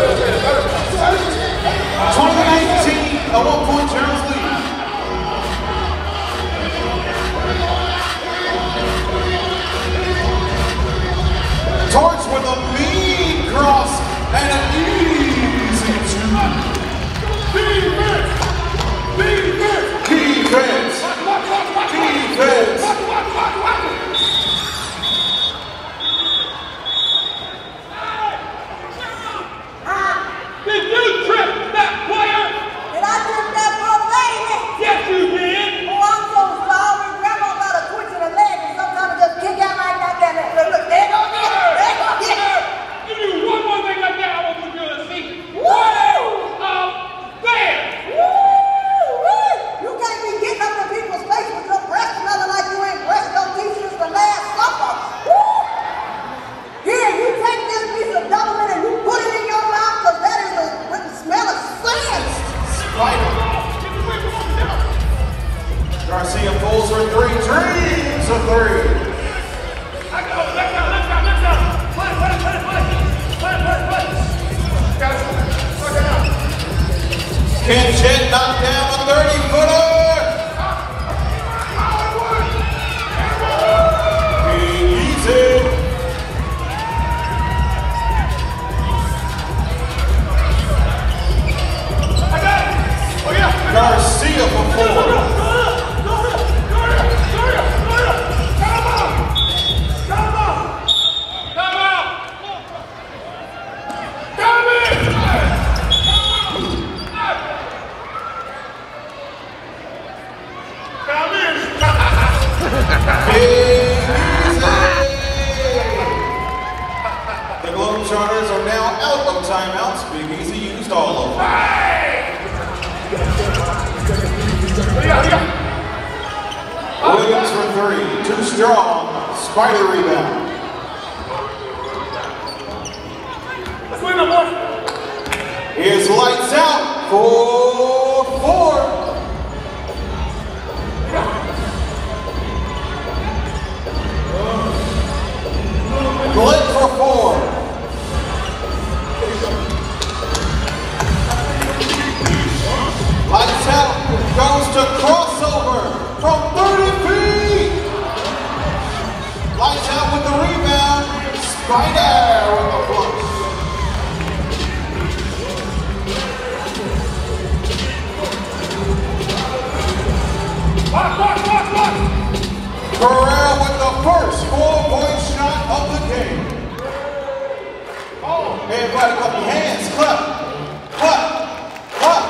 2019, at one point, Jones Defense! Defense! Defense! For three, dreams of three. I go, let's go, let's go, let's go. Play, play, play, play. Play, play, play. Got it. Work it out. Can Jet knock down a 30 Williams for three. Too strong. Spider rebound. Here's lights out for four. Glenn for four. Lights out goes to crossover from 30 feet. Lights out with the rebound. Spider with the flush. Corral with the first four-point shot of the game. Oh, everybody clap your hands. Clap. Clap. Clap.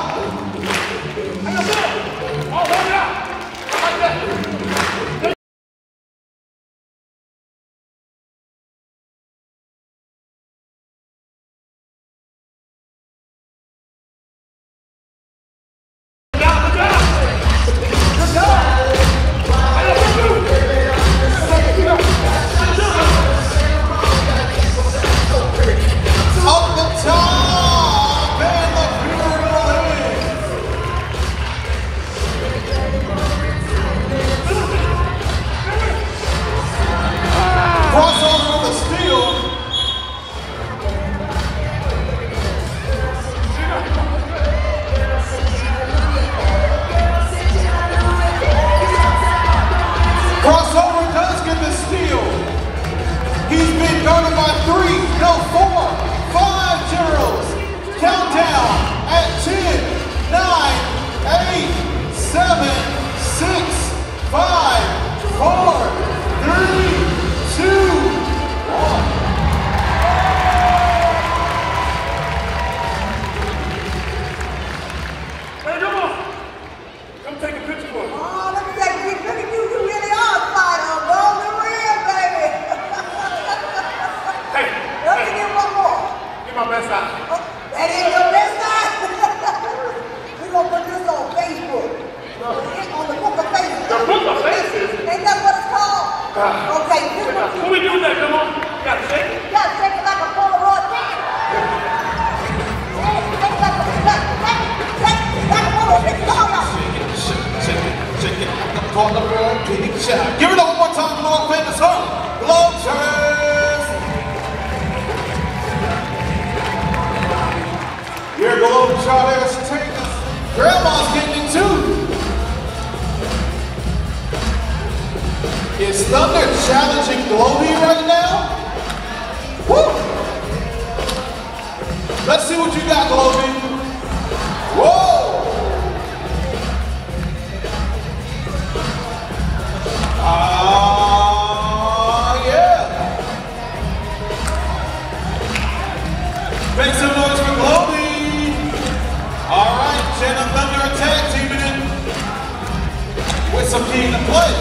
Some king to play.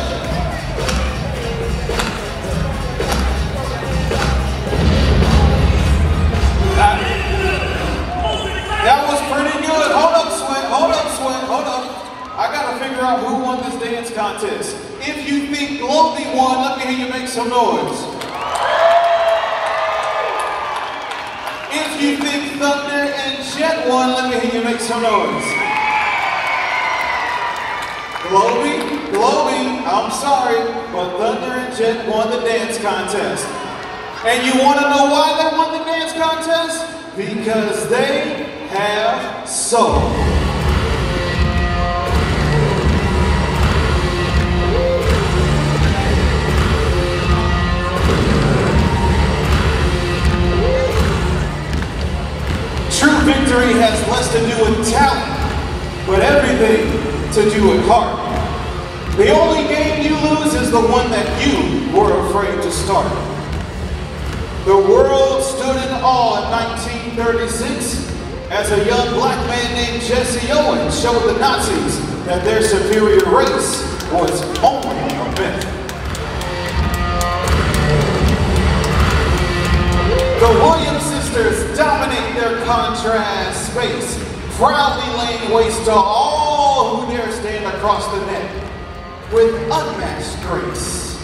That was pretty good. Hold up, Sweat. Hold up, Sweat. Hold up. I gotta figure out who won this dance contest. If you think Globey won, let me hear you make some noise. If you think Thunder and Jet won, let me hear you make some noise. Globey, Globey, I'm sorry, but Thunder and Jet won the dance contest. And you want to know why they won the dance contest? Because they have soul. True victory has less to do with talent, but everything to do with heart. The only game you lose is the one that you were afraid to start. The world stood in awe in 1936 as a young black man named Jesse Owens showed the Nazis that their superior race was only a myth. The Williams sisters dominate their contrast space, proudly laying waste to all who dare stand across the net with unmatched grace.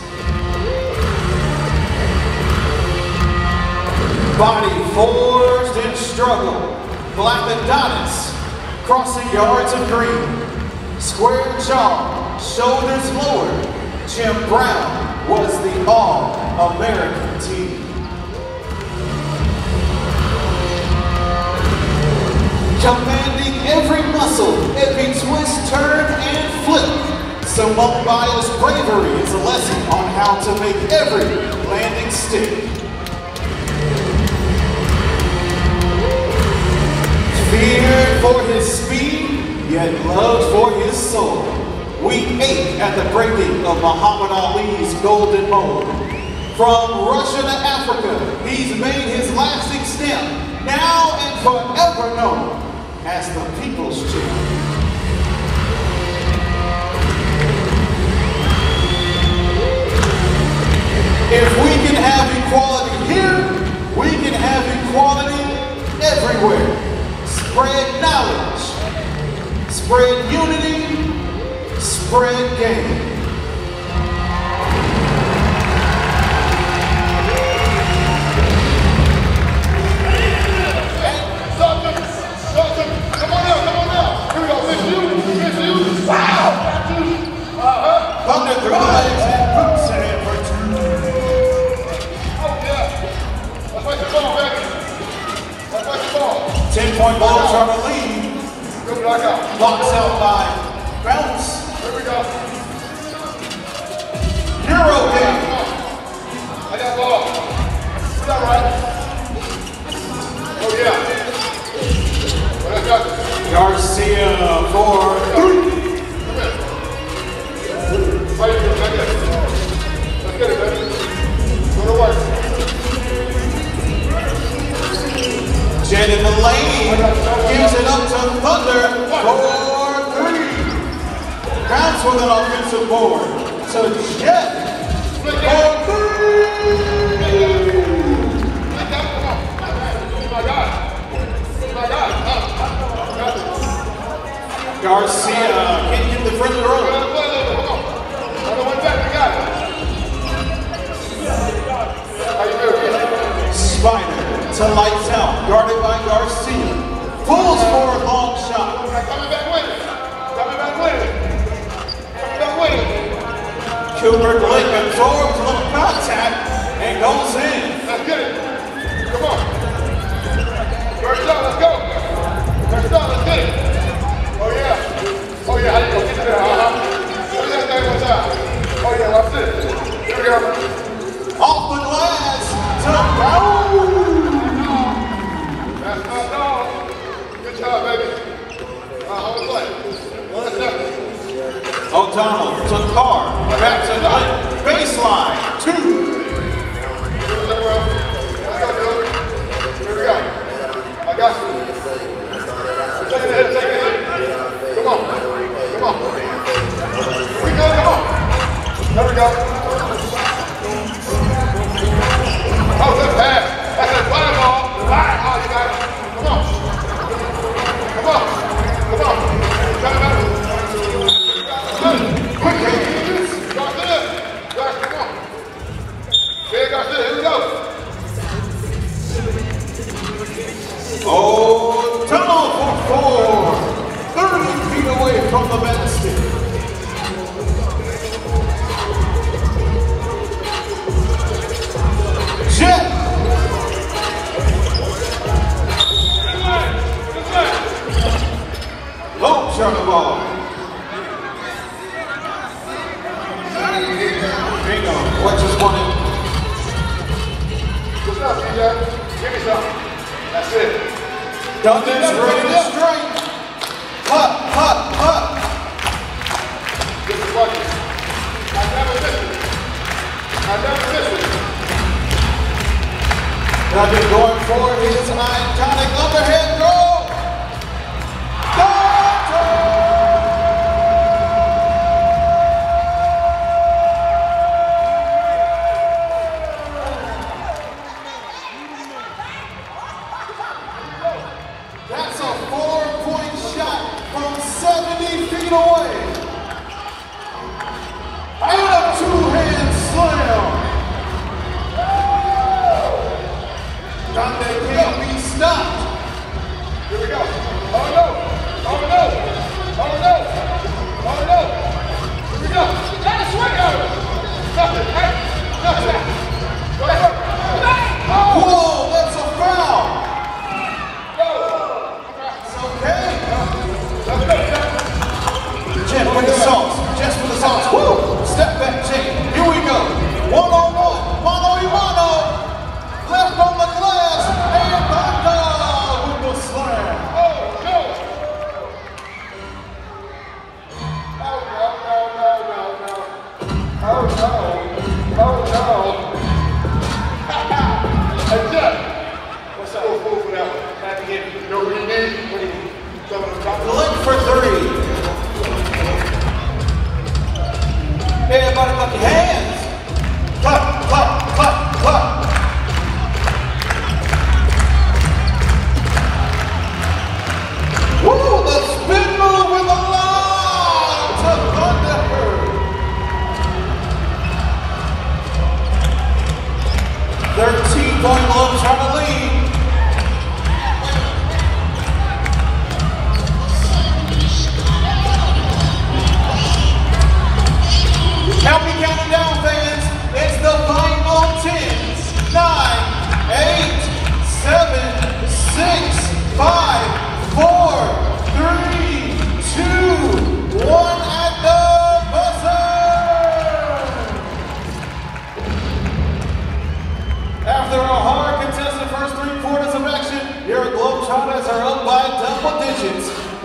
Body forged in struggle, Black Adonis crossing yards of green, square jaw, shoulders lowered. Jim Brown was the all-American team. commanding Simone Biles' bravery is a lesson on how to make every landing stick. Feared for his speed, yet loved for his soul. We eight at the breaking of Muhammad Ali's golden mold. From Russia to Africa, he's made his lasting stamp, now and forever known as the people's champ. If we can have equality here, we can have equality everywhere. Spread knowledge, spread unity, spread Sergeant, come on come on 10 point ball trying to lead. Good block out. Blocks out by Bounce. Here we go. Euro game. I got ball. Is that right? Oh, yeah. Well, I got. Garcia for three. Come here. How you doing? Let's get it, baby. Go to work. Janet Mulaney gives it up to Thunder for three. Bounce with an offensive board to Jet for three. That. Come on. Oh, my God. Oh,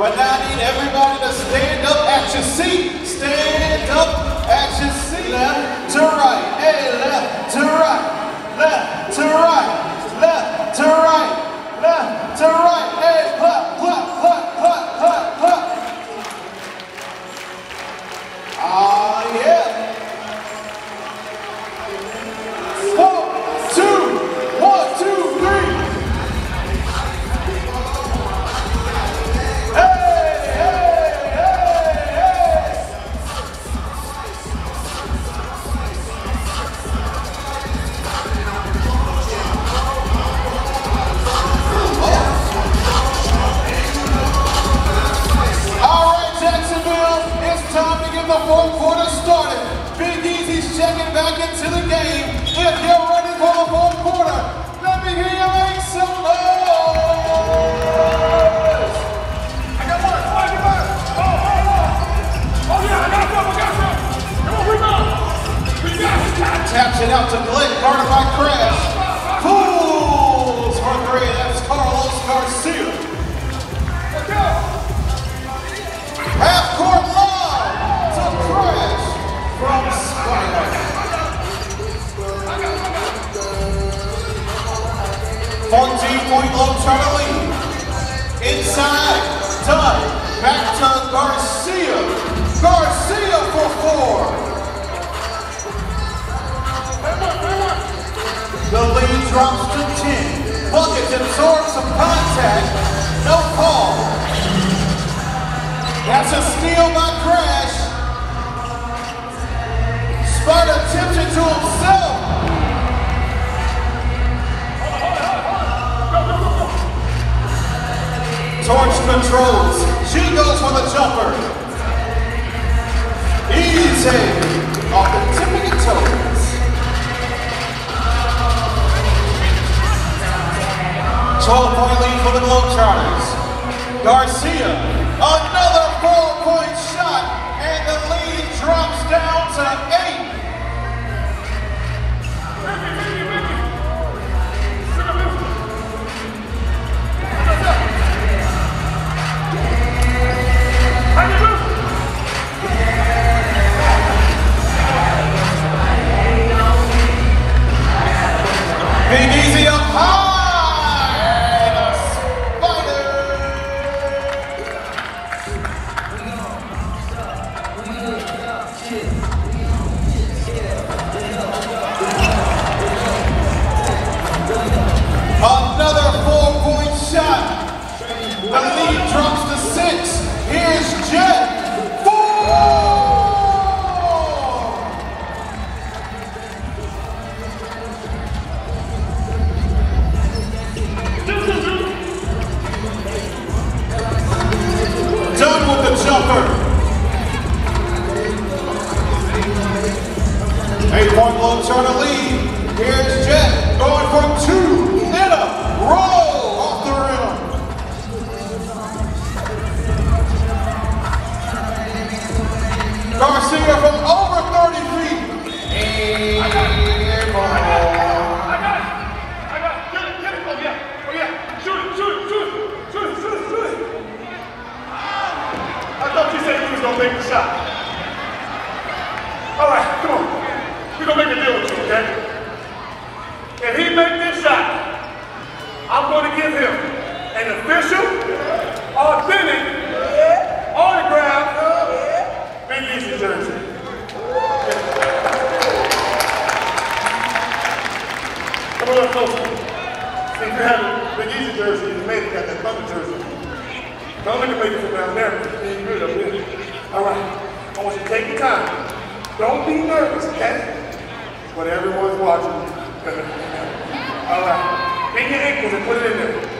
But now I need everybody to stand up at your seat. Stand up at your seat. Torch controls. She goes for the jumper. Easy off the tip of your toes. Twelve-point lead for the Globetrotters. Garcia, another four-point shot, and the lead drops down to eight. culture. See, you have the Yeezy jersey, the lady got that Thunder jersey. Don't look at me from down there, being good up here. All right, I want you to take your time. Don't be nervous, okay? But everyone's watching. All right, bend your ankles and put it in there.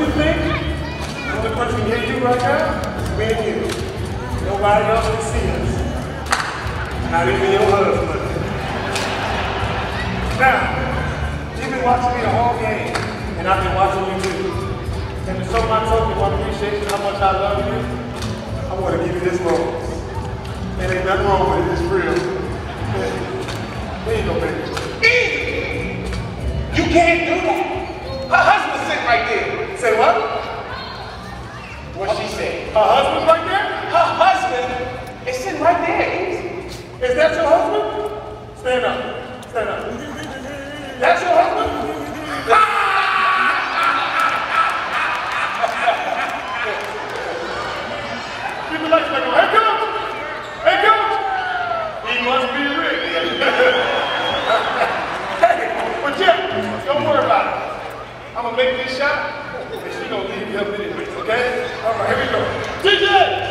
you think? The only person here do right now is me and you. Nobody else can see us. Not even your husband. Now, you've been watching me the whole game, and I've been watching you too. And to show my token of appreciation how much I love you, I want to give you this moment. And ain't nothing wrong with it, it's real. There you go, baby. You can't do that. Her husband's sitting right there. Say what? What'd she say? Her husband's right there? Her husband is sitting right there. Is that your husband? Stand up. Stand up. That's your husband? Ah! Keep your legs back Hey, coach! Hey, coach! He must be rich. hey, but yeah, don't worry about it. I'm going to make this shot. Okay? then a heavy load. DJ!